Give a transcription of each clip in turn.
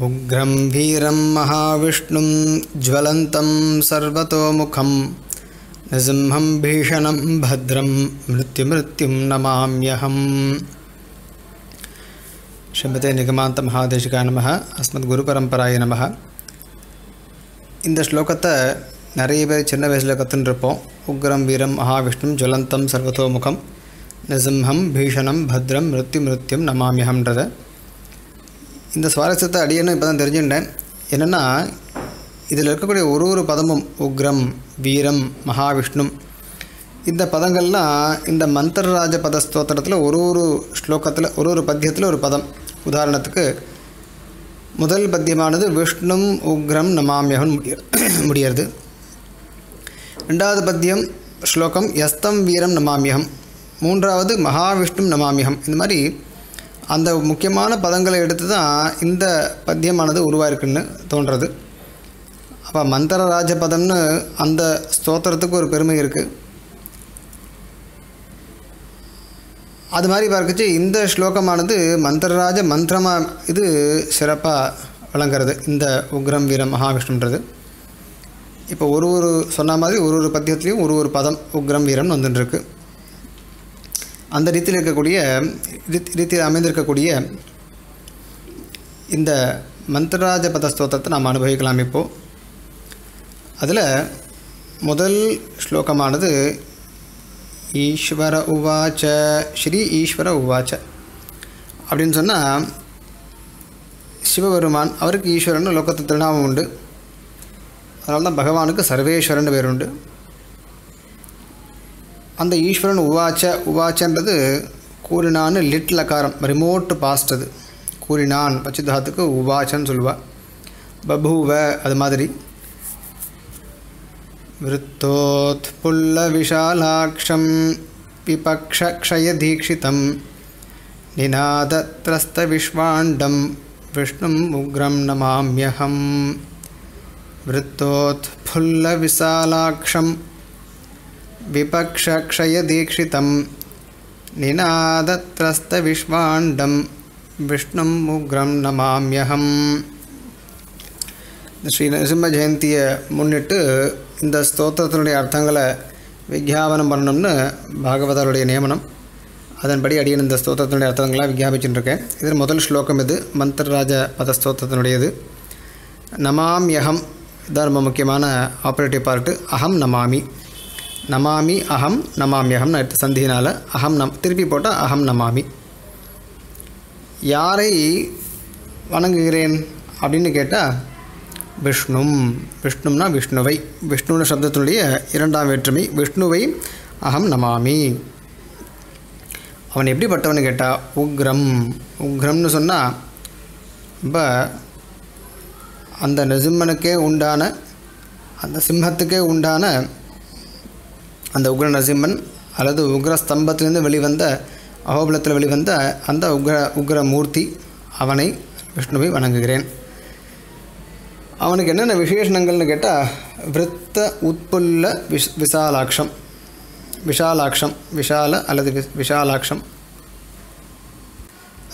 उग्रं वीरं महाविष्णुं ज्वलन्तं सर्वतोमुखं नृसिंहं भीषणं भद्रं मृत्युमृत्युं नमाम्यहम् ஸ்ரீமதே நிகமாந்த மகாதேசிகா நம அஸ்மத் குரு பரம்பராய நம இந்த ஸ்லோகத்தை நிறைய பேர் சின்ன வயசில் கற்றுருப்போம் உக்ரம் வீரம் மகாவிஷ்ணும் ஜுவலந்தம் சர்வதோமுகம் நிசிம்ஹம் பீஷணம் பத்ரம் மிருத்யு மிருத்யும் நமாமியகம்ன்றத இந்த சுவாரஸ்யத்தை அடியேன்னு இப்போ தான் தெரிஞ்சுட்டேன் என்னென்னா இதில் இருக்கக்கூடிய ஒரு ஒரு பதமும் உக்ரம் வீரம் மகாவிஷ்ணும் இந்த பதங்கள்லாம் இந்த மந்திரராஜ பத ஸ்தோத்திரத்தில் ஒரு ஒரு ஸ்லோகத்தில் ஒரு ஒரு பத்தியத்தில் ஒரு பதம். உதாரணத்துக்கு முதல் பத்தியமானது விஷ்ணும் உக்ரம் நமாமியகன் முடிய முடியறது. ரெண்டாவது பத்தியம் ஸ்லோகம் யஸ்தம் வீரம் நமாமியகம். மூன்றாவது மகாவிஷ்ணு நமாமியகம். இந்த மாதிரி அந்த முக்கியமான பதங்களை எடுத்து தான் இந்த பத்தியமானது உருவாயிருக்குன்னு தோன்றது. அப்போ மந்திரராஜ பதம்னு அந்த ஸ்தோத்திரத்துக்கு ஒரு பெருமை இருக்குது அது மாதிரி பார்க்கச்சு இந்த ஸ்லோகமானது மந்திரராஜ மந்திரமாக இது சிறப்பாக விளங்குறது. இந்த உக்ரம் வீரம் மகாவிஷ்ணுன்றது. இப்போ ஒரு ஒரு சொன்ன மாதிரி ஒரு ஒரு பத்தியத்துலேயும் ஒரு ஒரு பதம் உக்ரம் வீரம்னு வந்துட்டுருக்கு அந்த ரீதியில் இருக்கக்கூடிய ரீதியில் அமைந்திருக்கக்கூடிய இந்த மந்திரராஜ பத ஸ்தோத்திரத்தை நாம் அனுபவிக்கலாம் இப்போது அதில் முதல் ஸ்லோகமானது ஈஸ்வர உவாச்ச ஸ்ரீ ஈஸ்வர உவாச்ச. அப்படின்னு சொன்னால் சிவபெருமான் அவருக்கு ஈஸ்வரன் லோகத்து திருநாமம் உண்டு. அதனால தான் பகவானுக்கு சர்வேஸ்வரன் பேர் உண்டு. அந்த ஈஸ்வரன் உவாச்ச உவாச்சன்றது கூறினான்னு லிட் லக்காரம் ரிமோட் பாஸ்ட் அது கூறினான் பச்சிதாத்துக்கு உவாச்சன்னு சொல்லுவா பபூவ அது மாதிரி वृत्तोत्फुल्लविशालाक्षं पिपक्षक्षयदीक्षितं निनादत्रस्तविश्वाण्डं विष्णुम् उग्रं नमाम्यहम् वृत्तोत्फुल्लविशालाक्षं विपक्षक्षयदीक्षितं निनादत्रस्तविश्वाण्डं विष्णुम् उग्रं नमाम्यहम् ஸ்ரீ நரசிம்ம ஜெயந்தியை முன்னிட்டு இந்த ஸ்தோத்திரத்தினுடைய அர்த்தங்களை விஜாபனம் பண்ணணும்னு பாகவதருடைய நியமனம் அதன்படி அடியன் இந்த ஸ்தோத்திரத்தினுடைய அர்த்தங்களாக விஜாபிச்சுட்டுருக்கேன் இதில் முதல் ஸ்லோகம் இது மந்திரராஜ பத ஸ்தோத்திரத்தினுடையது நமாம் யகம் இதான் ரொம்ப முக்கியமான ஆப்ரேட்டிவ் பார்ட்டு அகம் நமாமி நமாமி அகம் நமாமியகம் எடுத்த சந்தினால் அகம் நம் திருப்பி போட்டால் அகம் நமாமி. யாரை வணங்குகிறேன் அப்படின்னு கேட்டால் விஷ்ணும். விஷ்ணும்னா விஷ்ணுவை. விஷ்ணுன சப்தத்தினுடைய இரண்டாம் வேற்றுமை விஷ்ணுவை அகம் நமாமி. அவன் எப்படிப்பட்டவனு கேட்டால் உக்ரம். உக்ரம்னு சொன்னால் இப்போ அந்த நரசிம்மனுக்கே உண்டான அந்த சிம்மத்துக்கே உண்டான அந்த உக்ர நரசிம்மன் அல்லது உக்ர ஸ்தம்பத்திலிருந்து வெளிவந்த அகோபலத்தில் வெளிவந்த அந்த உக்ர உக்ர மூர்த்தி அவனை விஷ்ணுவை வணங்குகிறேன். அவனுக்கு என்னென்ன விசேஷணங்கள்னு கேட்டால் விருத்த உட்புல்ல விஷ் விசாலாட்சம். விஷாலாட்சம் விஷால அல்லது வி விஷாலாட்சம்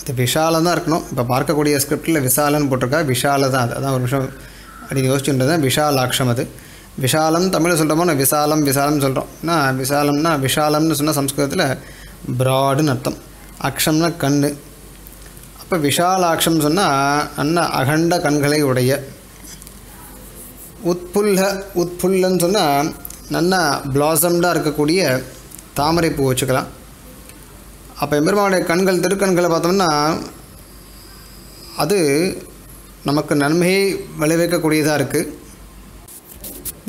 அது விஷாலம் தான் இருக்கணும். இப்போ பார்க்கக்கூடிய ஸ்கிரிப்டில் விசாலன்னு போட்டிருக்கா விஷால தான் அது அதான் ஒரு விஷயம் அப்படின்னு யோசிச்சுன்றது தான் விஷாலாட்சம் அது. விஷாலம் தமிழில் சொல்கிறோமோ நான் விசாலம் விசாலம் சொல்கிறோம் நான் விசாலம்னா விஷாலம்னு சொன்னால் சம்ஸ்கிருதத்தில் ப்ராடுன்னு அர்த்தம். அக்ஷம்னா கண் அப்போ விஷாலாட்சம் சொன்னால் அண்ணா அகண்ட கண்களை உடைய. உட்புல்ல உட்புல்லன்னு சொன்னால் நல்லா பிளாசம்டாக இருக்கக்கூடிய தாமரை பூ வச்சுக்கலாம். அப்போ எம்பெருமானுடைய கண்கள் திருக்கண்களை பார்த்தோம்னா அது நமக்கு நன்மையை விளைவிக்கக்கூடியதாக இருக்குது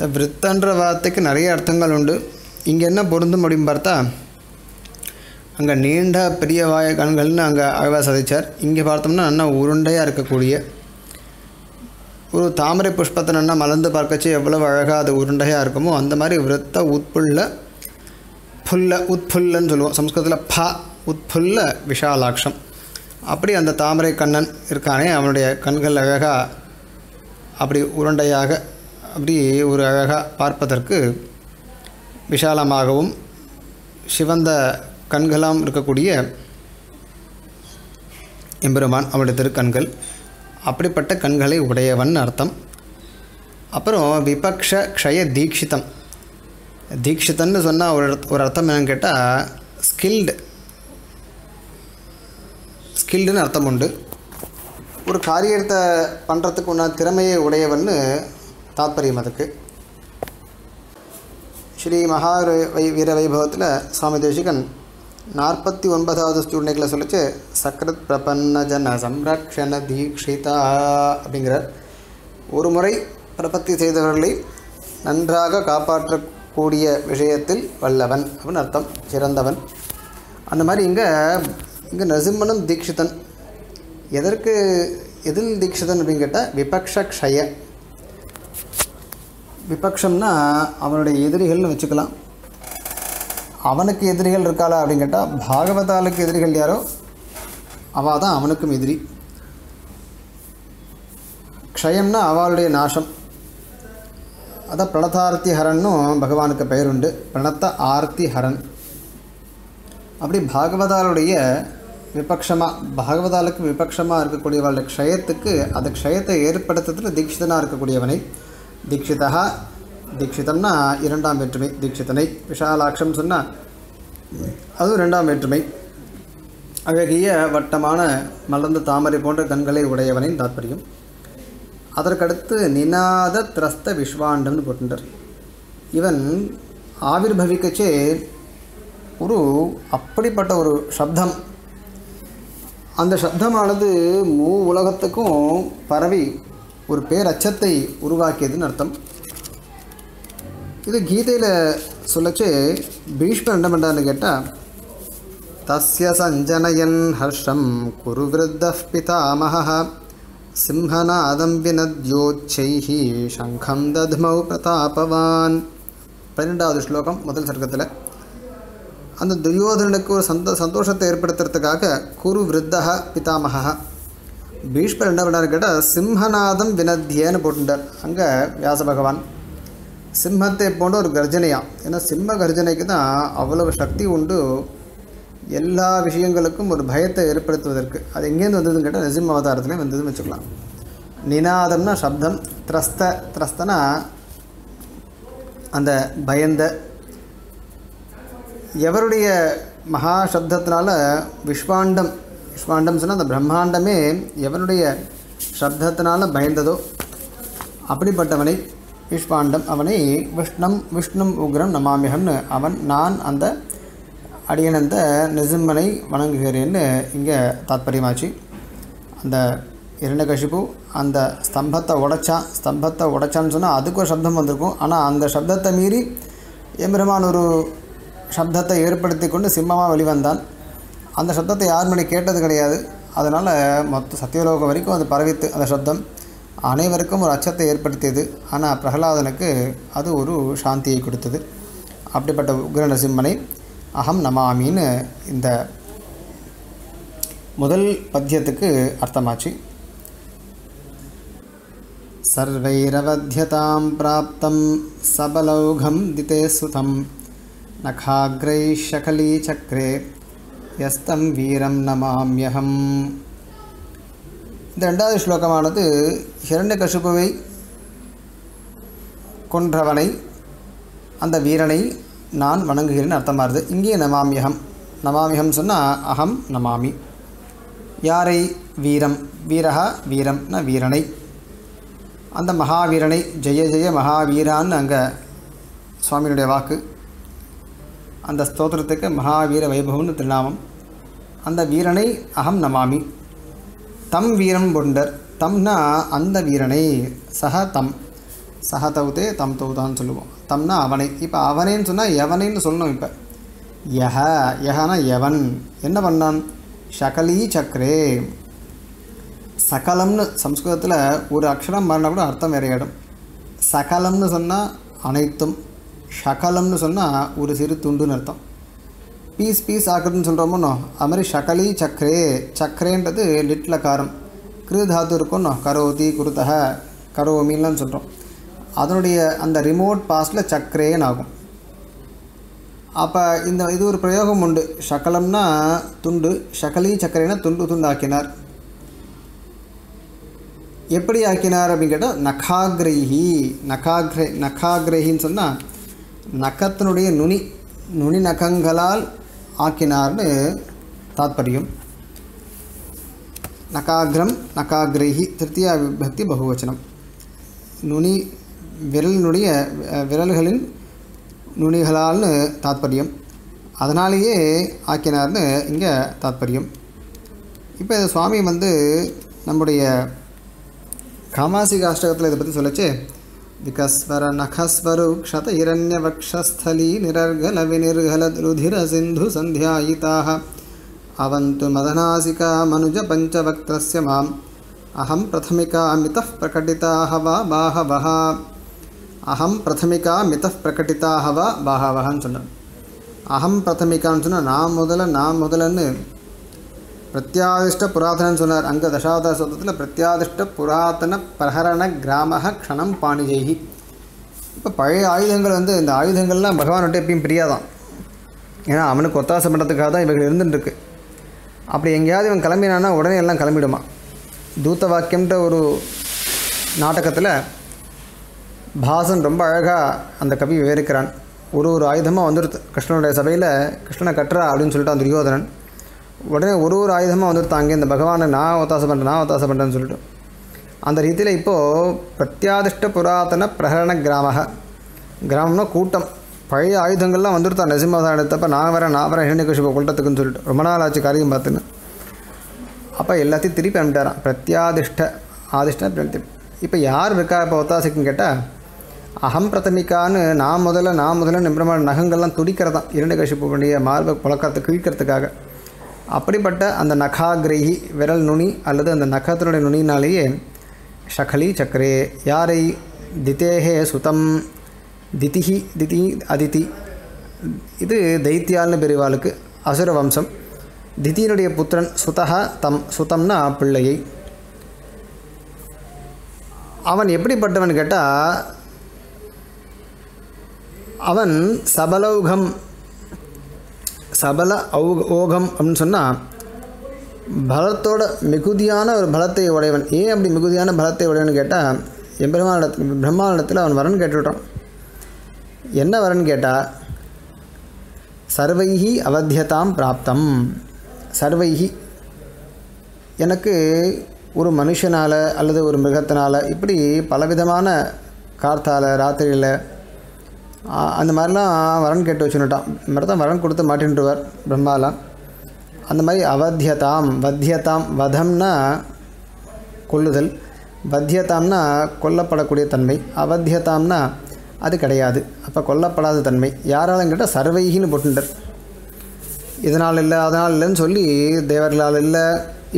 இந்த விருத்தன்ற வார்த்தைக்கு நிறைய அர்த்தங்கள் உண்டு. இங்கே என்ன பொருந்தும் அப்படின்னு பார்த்தா அங்கே நீண்ட பெரிய வாய கண்கள்னு அங்கே அழகாக சதித்தார் இங்கே பார்த்தோம்னா நல்லா உருண்டையாக இருக்கக்கூடிய ஒரு தாமரை புஷ்பத்தை நல்லா மலர்ந்து பார்க்கச்சு எவ்வளவு அழகாக அது உருண்டையாக இருக்குமோ அந்த மாதிரி விரத்த உட்புல்ல புல்ல உட்புல்லன்னு சொல்லுவோம். சம்ஸ்கிருதத்தில் ப உட்புல்ல விஷாலாட்சம். அப்படி அந்த தாமரை கண்ணன் இருக்கானே அவனுடைய கண்கள் அழகாக அப்படி உருண்டையாக அப்படி ஒரு அழகாக பார்ப்பதற்கு விஷாலமாகவும் சிவந்த கண்களாம் இருக்கக்கூடிய எம்பெருமான் அவருடைய திருக்கண்கள் அப்படிப்பட்ட கண்களை உடையவன் அர்த்தம். அப்புறம் விபக்ஷ க்ஷய தீக்ஷிதம் தீக்ஷிதன்னு சொன்னால் ஒரு ஒரு அர்த்தம் என்னன்னு கேட்டால் ஸ்கில்டு ஸ்கில்டுன்னு அர்த்தம் உண்டு. ஒரு காரியத்தை பண்ணுறதுக்கு உண்டான திறமையை உடையவன்னு தாத்பரியம் அதுக்கு ஸ்ரீ மகா வை வீர வைபவத்தில் சுவாமி தேசிகன் நாற்பத்தி ஒன்பதாவது ஸ்டூடெண்ட்களை சொல்லிச்சு சக்ரத் பிரபன்ன ஜன சம்ரக்ஷண தீக்ஷிதா அப்படிங்கிறார். ஒரு முறை பிரபத்தி செய்தவர்களை நன்றாக காப்பாற்றக்கூடிய விஷயத்தில் வல்லவன் அப்படின்னு அர்த்தம் சிறந்தவன். அந்த மாதிரி இங்கே இங்கே நரசிம்மனும் தீக்ஷிதன் எதற்கு எதில் தீக்ஷிதன் அப்படின்னு கேட்டால் விபக்ஷ க்ஷய விபக்ஷம்னா அவனுடைய எதிரிகள்னு வச்சுக்கலாம். அவனுக்கு எதிரிகள் இருக்காளா அப்படின்னு கேட்டால் பாகவதாலுக்கு எதிரிகள் யாரோ? அவள் தான் அவனுக்கும் எதிரி. க்ஷயம்னா அவளுடைய நாசம். அதான் பிரணதார்த்தி ஹரன்னும் பகவானுக்கு பெயர் உண்டு பிரணத்த ஆர்த்தி ஹரன் அப்படி பாகவதாலுடைய விபக்ஷமாக பாகவதாலுக்கு விபக்ஷமாக இருக்கக்கூடியவளுடைய க்ஷயத்துக்கு அந்த க்ஷயத்தை ஏற்படுத்துறதுல தீட்சிதனாக இருக்கக்கூடியவனை. தீட்சிதா தீட்சிதம்னா இரண்டாம் வேற்றுமை தீட்சிதனை. விஷாலாட்சம் சொன்னால் அதுவும் இரண்டாம் வேற்றுமை. அழகிய வட்டமான மலர்ந்த தாமரை போன்ற கண்களை உடையவனின் தாற்பயம் அதற்கடுத்து நினாத திரஸ்த விஸ்வாண்டம்னு போட்டுட்டார் இவன் ஆவிர்பவிக்கச்சே ஒரு அப்படிப்பட்ட ஒரு சப்தம். அந்த சப்தமானது மூ உலகத்துக்கும் பரவி ஒரு பேரச்சத்தை உருவாக்கியதுன்னு அர்த்தம். இது கீதையில் சொல்லச்சு பீஷ்மர் என்ன பண்ணுறான்னு கேட்டால் தஸ்ய சஞ்சனயன் ஹர்ஷம் குரு விருத்த பிதாமக சிம்ஹநாதம் வினத்யோச்சைஹி சங்கம் தத்மௌ பிரதாபவான். பன்னெண்டாவது ஸ்லோகம் முதல் சர்க்கத்தில். அந்த துரியோதனனுக்கு ஒரு சந்தோ சந்தோஷத்தை ஏற்படுத்துறதுக்காக குரு விருத்தக பிதாமகா பீஷ்மர் என்ன பண்ணார் கேட்டால் சிம்ஹநாதம் வினத்தியன்னு போட்டுட்டார். அங்கே வியாச பகவான் சிம்மத்தை போன்ற ஒரு கர்ஜனையாக ஏன்னா சிம்ம கர்ஜனைக்கு தான் அவ்வளவு சக்தி உண்டு. எல்லா விஷயங்களுக்கும் ஒரு பயத்தை ஏற்படுத்துவதற்கு. அது எங்கேருந்து வந்ததுன்னு கேட்டால் நரசிம்ம அவதாரத்துலேயும் வந்ததுன்னு வச்சுக்கலாம். நினாதம்னா சப்தம் திரஸ்த திரஸ்தனா அந்த பயந்த. எவருடைய மகா சப்தத்தினால விஸ்வாண்டம் விஸ்வாண்டம் சொன்னால் அந்த பிரம்மாண்டமே எவனுடைய சப்தத்தினால பயந்ததோ அப்படிப்பட்டவனை விஸ்வாண்டம் அவனை விஷ்ணம் விஷ்ணும் உக்ரம் நமாமிகம்னு அவன் நான் அந்த அடியனந்த நிசிம்மனை வணங்குகிறேன்னு இங்கே தாத்பரியமாச்சு. அந்த இரண்டகசிப்பு அந்த ஸ்தம்பத்தை உடைச்சான் ஸ்தம்பத்தை உடைச்சான்னு சொன்னால் அதுக்கு ஒரு சப்தம் வந்திருக்கும். ஆனால் அந்த சப்தத்தை மீறி எம்பெருமான் ஒரு சப்தத்தை ஏற்படுத்தி கொண்டு சிம்மமாக வெளிவந்தான். அந்த சப்தத்தை யார் மணி கேட்டது கிடையாது அதனால் மொத்த சத்தியலோகம் வரைக்கும் அது பரவித்து அந்த சப்தம் அனைவருக்கும் ஒரு அச்சத்தை ஏற்படுத்தியது ஆனால் பிரகலாதனுக்கு அது ஒரு சாந்தியை கொடுத்தது அப்படிப்பட்ட உக்ர நரசிம்மனை அகம் நமாமின்னு இந்த முதல் பத்தியத்துக்கு அர்த்தமாச்சு सर्वैरवध्यतां प्राप्तं सबलौघं दिते सुतं नखाग्रैः शकलीचक्रे யஸ்தம் வீரம் நமாம்யகம். இந்த ரெண்டாவது ஸ்லோகமானது ஹிரண்ய கசுபுவை கொன்றவனை அந்த வீரனை நான் வணங்குகிறேன் அர்த்தமாகுது இங்கே நமாமியகம். நமாமியகம் சொன்னால் அகம் நமாமி. யாரை? வீரம். வீரகா வீரம்னா வீரனை. அந்த மகாவீரனை ஜெய ஜெய மகாவீரான்னு அங்கே சுவாமியினுடைய வாக்கு. அந்த ஸ்தோத்திரத்துக்கு மகாவீர வைபவம்னு திருநாமம். அந்த வீரனை அகம் நமாமி. தம் வீரம் பொண்டர் தம்னா அந்த வீரனை. சக தம். சக தவுதே தம் தவுதான்னு சொல்லுவோம். தம்னா அவனை. இப்போ அவனேன்னு சொன்னால் எவனைன்னு சொல்லணும் இப்போ. யஹ. யஹனா எவன்? என்ன பண்ணான்? ஷகலி சக்கரே சகலம்னு சம்ஸ்கிருதத்தில் ஒரு அக்ஷரம் மாறினா கூட அர்த்தம் வேறையாடும் சகலம்னு சொன்னால் அனைத்தும். ஷகலம்னு சொன்னால் ஒரு சிறு துண்டுன்னு அர்த்தம். பீஸ் பீஸ் ஆக்குறதுன்னு சொல்கிறோமோ அது மாதிரி ஷகலி சக்கரே சக்கரேன்றது லிட்டில் காரம். கிரு தாத்து இருக்கும்னோ கரோதி குருத்தக கரோமின்லாம் சொல்கிறோம் அதனுடைய அந்த ரிமோட் பாஸ்டில் சக்கரேன்னு ஆகும். அப்போ இந்த இது ஒரு பிரயோகம் உண்டு. ஷகலம்னா துண்டு ஷகலி சக்கரைனா துண்டு துண்டாக்கினார் எப்படி ஆக்கினார் அப்படின்னு கேட்டால் நகாகிரகி நகாகிர நகாகிரகின்னு சொன்னால் நகத்தினுடைய நுனி நுனி நகங்களால் ஆக்கினார்னு தாத்பரியம். நகாகிரம் நகாகிரகி திருத்தியா விபக்தி பகுவச்சனம். நுனி விரலினுடைய விரல்களின் நுனிகளால்னு தாத்பரியம். அதனாலேயே ஆக்கினார்னு இங்கே தாத்பரியம். இப்போ இந்த சுவாமி வந்து நம்முடைய காமாசி காஷ்டகத்தில் இதை பற்றி சொல்லச்சு. விகஸ்வர நகஸ்வரு க்ஷத இரண்ய வக்ஷஸ்தலி நிரர்கல வினிர்கல ருதிர சிந்து சந்தியாயிதாக அவந்து மதனாசிகா மனுஜ பஞ்சவக்திரஸ்ய மாம் அகம் பிரதமிகா மிதः பிரகட்டிதாக வா பாகவः அகம் பிரதமிகா மிதः பிரகட்டிதாக வா பாகவஹன்னு சொன்னார் அகம் பிரதமிகான்னு சொன்னால் நான் முதல்ல நான் முதலன்னு பிரத்யாதிஷ்ட புராதனன்னு சொன்னார். அங்கே தசாவதார சப்தத்தில் பிரத்யாதிஷ்ட புராதன பிரகரண கிராமக க்ஷணம் பாணிஜெய்கி. இப்போ பழைய ஆயுதங்கள் வந்து இந்த ஆயுதங்கள்லாம் பகவான்கிட்ட எப்பயும் பிரியாதான். ஏன்னா அவனுக்கு ஒத்தாசை பண்ணுறதுக்காக தான் இவர்கள் இருந்துட்டுருக்கு. அப்படி எங்கேயாவது இவன் கிளம்பினான்னா உடனே எல்லாம் கிளம்பிடுமா? தூத்த வாக்கியம்ன்ற ஒரு நாடகத்தில் பாசன் ரொம்ப அழகாக அந்த கவி விவரிக்கிறான். ஒரு ஒரு ஆயுதமாக வந்துடுது கிருஷ்ணனுடைய சபையில் கிருஷ்ணனை கட்டுறா அப்படின்னு சொல்லிட்டு துரியோதனன். உடனே ஒரு ஒரு ஆயுதமாக வந்துடுது அங்கே இந்த பகவானை நான் ஒத்தாசை பண்ணுறேன் நான் ஒத்தாசை பண்ணுறேன்னு சொல்லிட்டு. அந்த ரீதியில் இப்போது பிரத்யாதிஷ்ட புராதன பிரகரண கிராமக. கிராமம்னா கூட்டம். பழைய ஆயுதங்கள்லாம் வந்துருத்தான் நரசிம்மதான் எடுத்தப்போ நான் வரேன் நான் வரேன் ஹிரண்யகசிப கொல்றதுக்குன்னு சொல்லிட்டு. ரொம்ப நாள் ஆச்சு காரியம் பார்த்துன்னு. அப்போ எல்லாத்தையும் திருப்பி அனுப்பிட்டாரான் பிரத்யாதிஷ்ட ஆதிஷ்ட இப்போ யார் இருக்கா இப்போ ஒத்தாசைக்குன்னு கேட்டால் அகம் பிரதமிக்கான்னு நான் முதல்ல நான் முதல்ல நிமிடமான நகங்கள்லாம் துடிக்கிறதான் இரண்டு கஷிப்புடைய மார்பை புழக்கத்தை கிழிக்கிறதுக்காக. அப்படிப்பட்ட அந்த நகாகிரகி விரல் நுனி அல்லது அந்த நகத்தினுடைய நுனினாலேயே ஷகலி சக்கரே. யாரை? தித்தேகே சுதம். திதிஹி திதி அதிதி. இது தைத்தியால்னு பெரியவாளுக்கு அசுர வம்சம். திதியினுடைய புத்திரன் சுதகா தம் சுதம்னா பிள்ளையை. அவன் எப்படிப்பட்டவன் கேட்டால் அவன் சபலௌகம் சபல ஔ ஓகம் அப்படின்னு சொன்னால் பலத்தோட மிகுதியான ஒரு பலத்தை உடையவன். ஏன் அப்படி மிகுதியான பலத்தை உடையவன் கேட்டால் எம்பெருமானிடத்தில் பிரம்மாண்டத்தில் அவன் வரன் கேட்டுவிட்டான். என்ன வரன் கேட்டால் சர்வைகி அவத்தியதாம் பிராப்தம். சர்வைகி எனக்கு ஒரு மனுஷனால் அல்லது ஒரு மிருகத்தினால் இப்படி பலவிதமான கார்த்தால ராத்திரியில் அந்த மாதிரிலாம் வரன் கேட்டு வச்சுன்னுட்டான். இந்த மாதிரி தான் வரன் கொடுத்து மாட்டின்ட்டுருவார் பிரம்மாலாம் அந்த மாதிரி அவத்தியதாம் வத்தியதாம் வதம்னா கொல்லுதல். வத்தியதாம்னா கொல்லப்படக்கூடிய தன்மை. அவத்தியதாம்னா அது கிடையாது. அப்போ கொல்லப்படாத தன்மை. யாராலும் கேட்டால் சர்வைகின்னு போட்டுட்டார் இதனால் இல்லை அதனால் இல்லைன்னு சொல்லி தேவர்களால் இல்லை.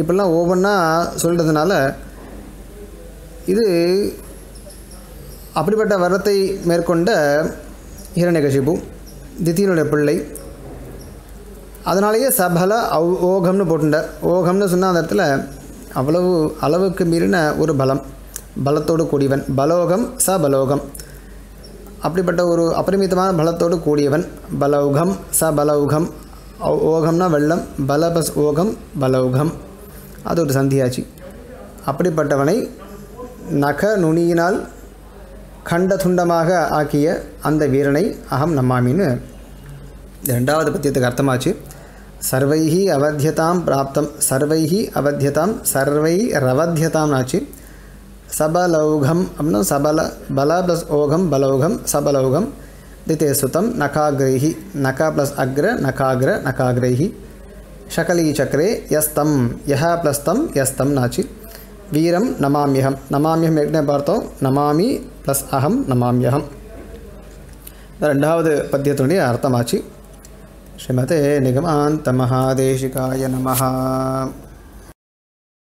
இப்படிலாம் ஒவ்வொன்றா சொல்கிறதுனால இது அப்படிப்பட்ட வரத்தை மேற்கொண்ட ஹிரண்யகசிபு தித்தியனுடைய பிள்ளை. அதனாலேயே சபல அவ் ஓகம்னு போட்டுட்டார் ஓகம்னு சொன்னால் அந்த இடத்துல அவ்வளவு அளவுக்கு மீறின ஒரு பலம் பலத்தோடு கூடியவன். பலோகம் ச பலோகம் அப்படிப்பட்ட ஒரு அபரிமிதமான பலத்தோடு கூடியவன். பலௌகம் ச பலௌகம் ஓகம்னா வெள்ளம் பலபஸ் ஓகம் பலௌகம். அது ஒரு சந்தியாச்சு. அப்படிப்பட்டவனை நக நுனியினால் கண்ட துண்டமாக ஆக்கிய அந்த வீரனை அகம் நம்மாமின்னு ரெண்டாவது பத்தியத்துக்கு அர்த்தமாச்சு. சர்வைஹி அவத்தியதாம் பிராப்தம் சர்வைஹி அவத்தியதாம் சர்வை ரவத்தியதாம் ஆச்சு சபலௌகம் அப்படின்னா சபல பல ப்ளஸ் ஓகம் பலௌகம் சபலௌகம். தித்தே சுத்தம் நகாகிரைஹி நகா ப்ளஸ் அக்ர நகாகிர நகாகிரைஹி. ஷகலி சக்கரே யஸ்தம் யஹ ப்ளஸ் தம் யஸ்தம் நாச்சு வீரம் நமாமியகம். நமாமியகம் ஏற்கனவே பார்த்தோம். நமாமி ப்ளஸ் அகம் நமாமியகம். ரெண்டாவது பத்தியத்தினுடைய அர்த்தமாச்சு. ஸ்ரீமதே நிகமாந்த மகாதேசிகாய நமஹா.